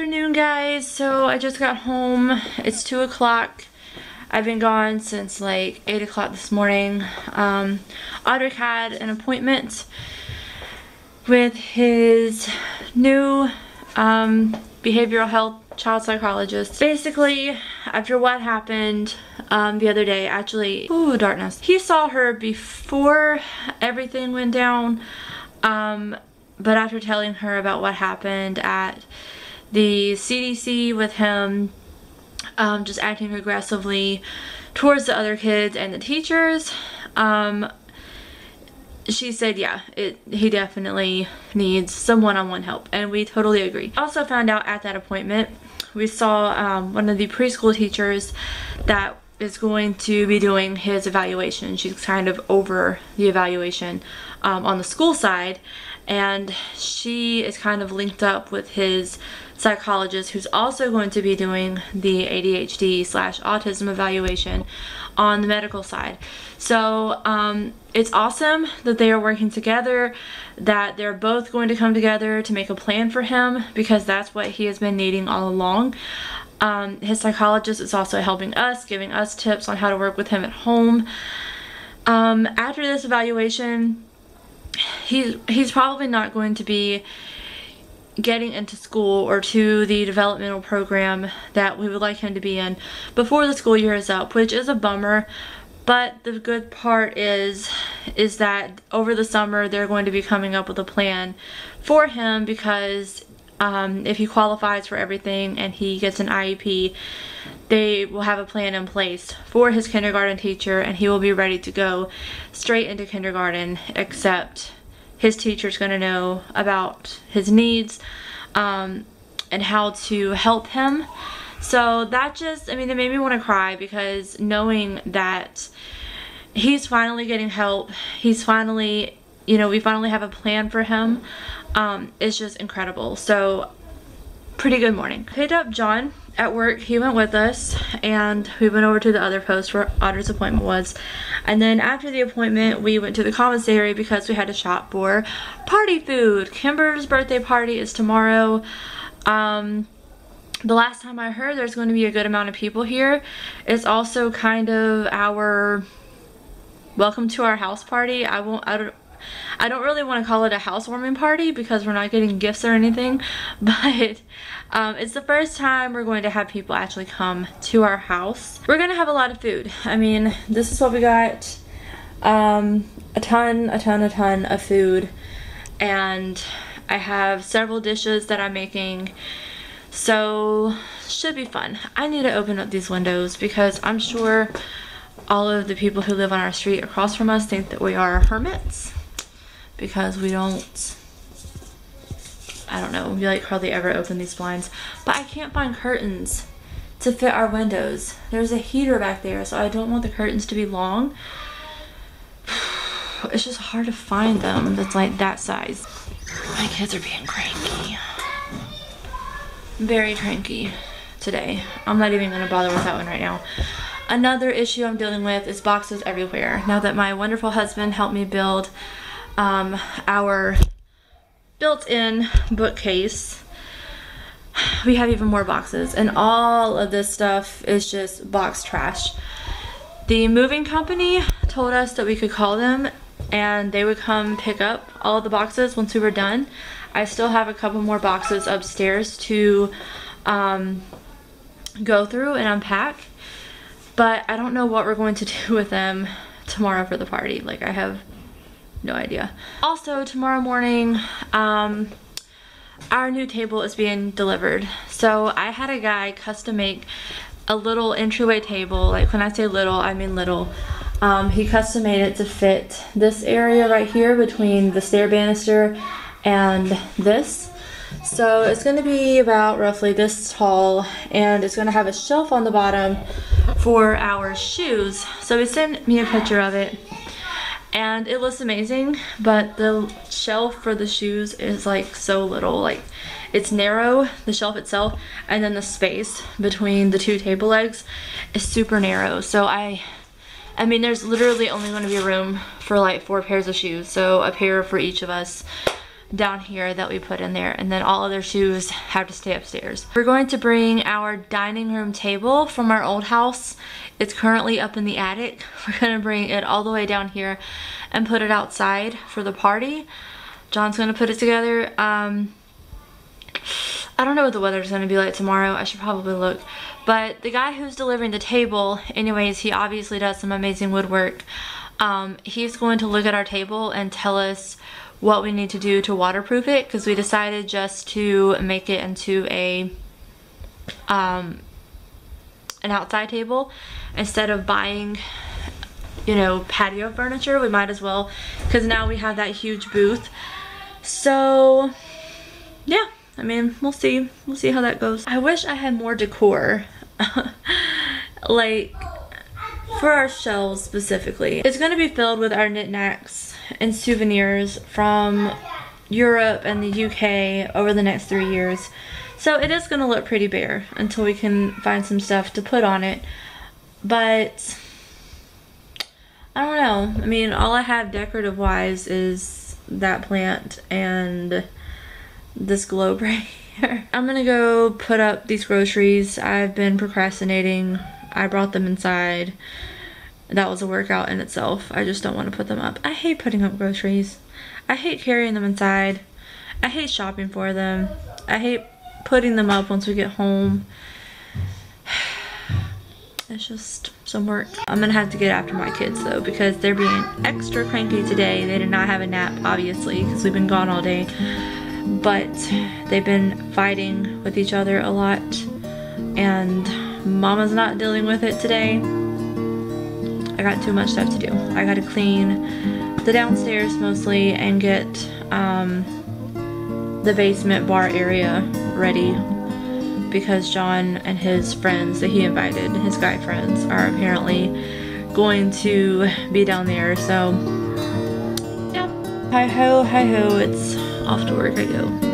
afternoon guys so I just got home it's two o'clock I've been gone since like 8 o'clock this morning um, Audric had an appointment with his new um, behavioral health child psychologist. Basically, after what happened um, the other day, actually, ooh, darkness. He saw her before everything went down, um, but after telling her about what happened at the CDC with him um, just acting aggressively towards the other kids and the teachers, um, she said yeah it he definitely needs some one-on-one -on -one help and we totally agree. Also found out at that appointment we saw um, one of the preschool teachers that is going to be doing his evaluation. She's kind of over the evaluation um, on the school side and she is kind of linked up with his psychologist who's also going to be doing the ADHD slash autism evaluation on the medical side. So um, it's awesome that they are working together, that they're both going to come together to make a plan for him because that's what he has been needing all along. Um, his psychologist is also helping us, giving us tips on how to work with him at home. Um, after this evaluation, he's, he's probably not going to be getting into school or to the developmental program that we would like him to be in before the school year is up, which is a bummer. But the good part is, is that over the summer they're going to be coming up with a plan for him because um, if he qualifies for everything and he gets an IEP, they will have a plan in place for his kindergarten teacher and he will be ready to go straight into kindergarten except his teacher's going to know about his needs um, and how to help him. So that just, I mean, it made me want to cry because knowing that he's finally getting help, he's finally, you know, we finally have a plan for him, um, is just incredible. So pretty good morning. Picked up John at work. He went with us and we went over to the other post where Otter's appointment was. And then after the appointment, we went to the commissary because we had to shop for party food. Kimber's birthday party is tomorrow. Um, the last time I heard there's going to be a good amount of people here. It's also kind of our welcome to our house party. I won't, I don't, I don't really want to call it a housewarming party because we're not getting gifts or anything, but um, it's the first time we're going to have people actually come to our house. We're going to have a lot of food. I mean, this is what we got. Um, a ton, a ton, a ton of food. And I have several dishes that I'm making. So, should be fun. I need to open up these windows because I'm sure all of the people who live on our street across from us think that we are hermits because we don't I don't know, we like hardly ever open these blinds. But I can't find curtains to fit our windows. There's a heater back there, so I don't want the curtains to be long. It's just hard to find them that's like that size. My kids are being cranky. Very cranky today. I'm not even gonna bother with that one right now. Another issue I'm dealing with is boxes everywhere. Now that my wonderful husband helped me build um, our built-in bookcase. We have even more boxes and all of this stuff is just box trash. The moving company told us that we could call them and they would come pick up all the boxes once we were done. I still have a couple more boxes upstairs to um, go through and unpack but I don't know what we're going to do with them tomorrow for the party. Like I have no idea. Also, tomorrow morning, um, our new table is being delivered. So I had a guy custom make a little entryway table. Like when I say little, I mean little. Um, he custom made it to fit this area right here between the stair banister and this. So it's going to be about roughly this tall and it's going to have a shelf on the bottom for our shoes. So he sent me a picture of it and it looks amazing but the shelf for the shoes is like so little. Like it's narrow the shelf itself and then the space between the two table legs is super narrow. So I I mean there's literally only going to be room for like four pairs of shoes. So a pair for each of us down here that we put in there and then all other shoes have to stay upstairs. We're going to bring our dining room table from our old house. It's currently up in the attic. We're gonna bring it all the way down here and put it outside for the party. John's gonna put it together. Um, I don't know what the weather's gonna be like tomorrow. I should probably look. But the guy who's delivering the table, anyways, he obviously does some amazing woodwork. Um, he's going to look at our table and tell us what we need to do to waterproof it because we decided just to make it into a um, an outside table. Instead of buying you know patio furniture we might as well because now we have that huge booth. So yeah I mean we'll see. We'll see how that goes. I wish I had more decor. Like for our shelves specifically. It's going to be filled with our knickknacks and souvenirs from Europe and the UK over the next three years. So it is going to look pretty bare until we can find some stuff to put on it. But I don't know. I mean, all I have decorative wise is that plant and this globe right here. I'm gonna go put up these groceries. I've been procrastinating. I brought them inside that was a workout in itself. I just don't want to put them up. I hate putting up groceries. I hate carrying them inside. I hate shopping for them. I hate putting them up once we get home. It's just some work. I'm gonna have to get after my kids though because they're being extra cranky today. They did not have a nap obviously because we've been gone all day. But they've been fighting with each other a lot and mama's not dealing with it today I got too much stuff to do. I gotta clean the downstairs mostly and get um, the basement bar area ready because John and his friends that he invited, his guy friends, are apparently going to be down there. So, yeah. Hi ho, hi ho, it's off to work I go.